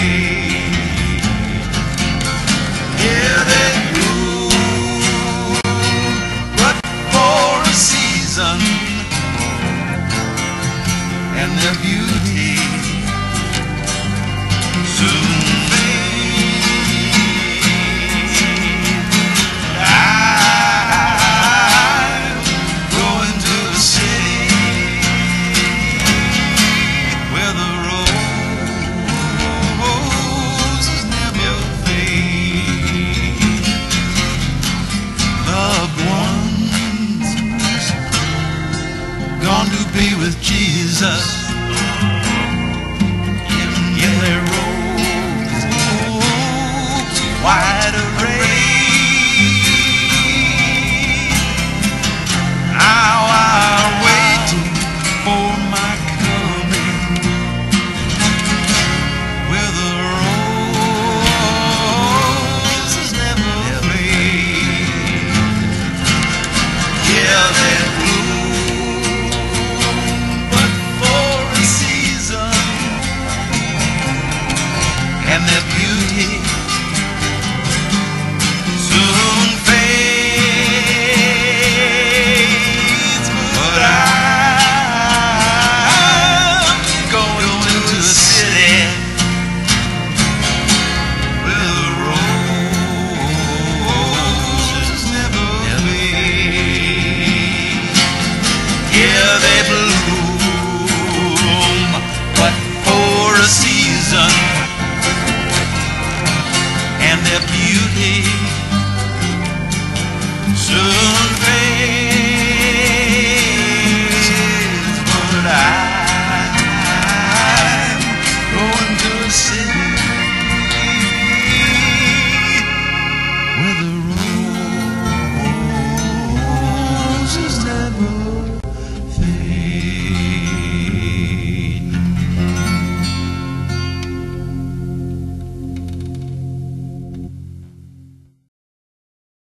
ti. long to be with Jesus. In their road wide open.